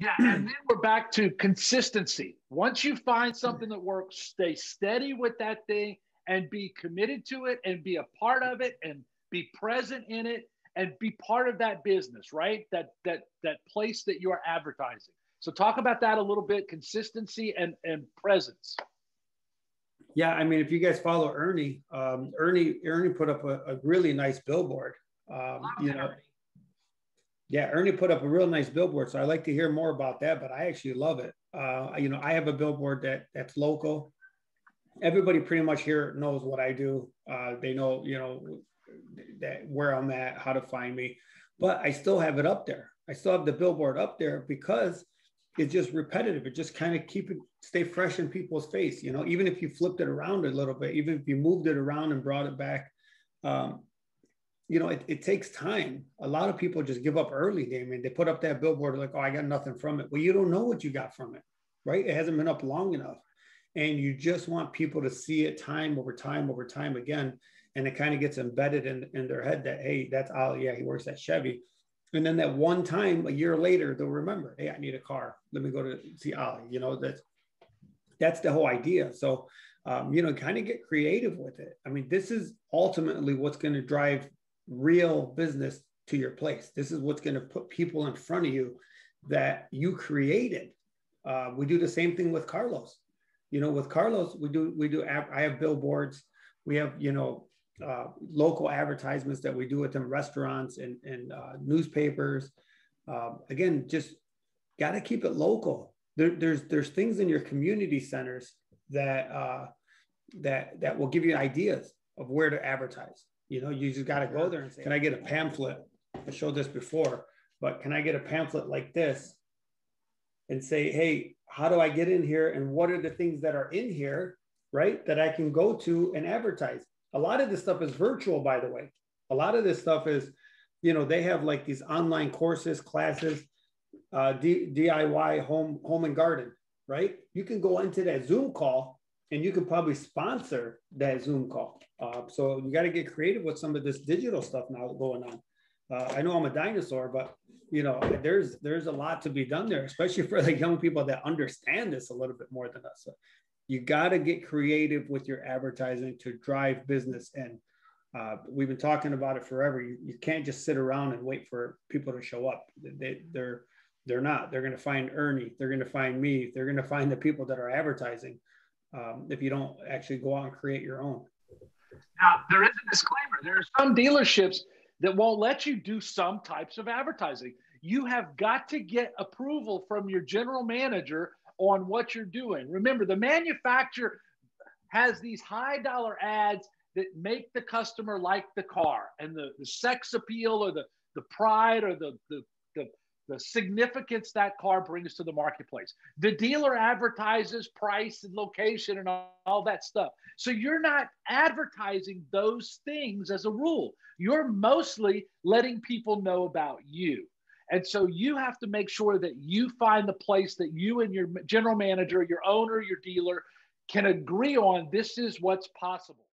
Yeah, and then we're back to consistency. Once you find something that works, stay steady with that thing and be committed to it and be a part of it and be present in it and be part of that business, right? That that that place that you are advertising. So talk about that a little bit, consistency and and presence. Yeah, I mean, if you guys follow Ernie, um, Ernie Ernie put up a, a really nice billboard. Um, you know, yeah, Ernie put up a real nice billboard. So I like to hear more about that, but I actually love it. Uh, you know, I have a billboard that that's local. Everybody pretty much here knows what I do. Uh, they know, you know, that where I'm at, how to find me, but I still have it up there. I still have the billboard up there because it's just repetitive. It just kind of keep it stay fresh in people's face. You know, even if you flipped it around a little bit, even if you moved it around and brought it back, um, you know, it, it, takes time. A lot of people just give up early, Damian. They put up that billboard like, oh, I got nothing from it. Well, you don't know what you got from it, right? It hasn't been up long enough. And you just want people to see it time over time over time again. And it kind of gets embedded in, in their head that, hey, that's Ali. Yeah, he works at Chevy. And then that one time a year later, they'll remember, hey, I need a car. Let me go to see Ali. You know, that's that's the whole idea. So um, you know, kind of get creative with it. I mean, this is ultimately what's going to drive real business to your place. This is what's going to put people in front of you that you created. Uh, we do the same thing with Carlos. You know, with Carlos, we do we do. I have billboards. We have you know uh, local advertisements that we do with them, restaurants and and uh, newspapers. Um, again, just got to keep it local. There, there's there's things in your community centers that uh, that that will give you ideas of where to advertise. You know, you just got to go there and say, can I get a pamphlet? I showed this before, but can I get a pamphlet like this and say, hey, how do I get in here? And what are the things that are in here, right? That I can go to and advertise. A lot of this stuff is virtual, by the way. A lot of this stuff is, you know, they have like these online courses, classes, uh, D- DIY home, home and garden, right? You can go into that Zoom call and you can probably sponsor that Zoom call. Uh, so you got to get creative with some of this digital stuff now going on. Uh, I know I'm a dinosaur, but you know, there's there's a lot to be done there, especially for the young people that understand this a little bit more than us. So you got to get creative with your advertising to drive business. And uh, we've been talking about it forever. You, you can't just sit around and wait for people to show up. They, they're they're not. They're going to find Ernie. They're going to find me. They're going to find the people that are advertising um, if you don't actually go out and create your own. Now, there is a disclaimer. There are some dealerships that won't let you do some types of advertising. You have got to get approval from your general manager on what you're doing. Remember, the manufacturer has these high dollar ads that make the customer like the car and the, the sex appeal or the, the pride or the, the, the the significance that car brings to the marketplace. The dealer advertises price and location and all, all, that stuff. So you're not advertising those things as a rule. You're mostly letting people know about you. And so you have to make sure that you find the place that you and your general manager, your owner, your dealer can agree on this is what's possible.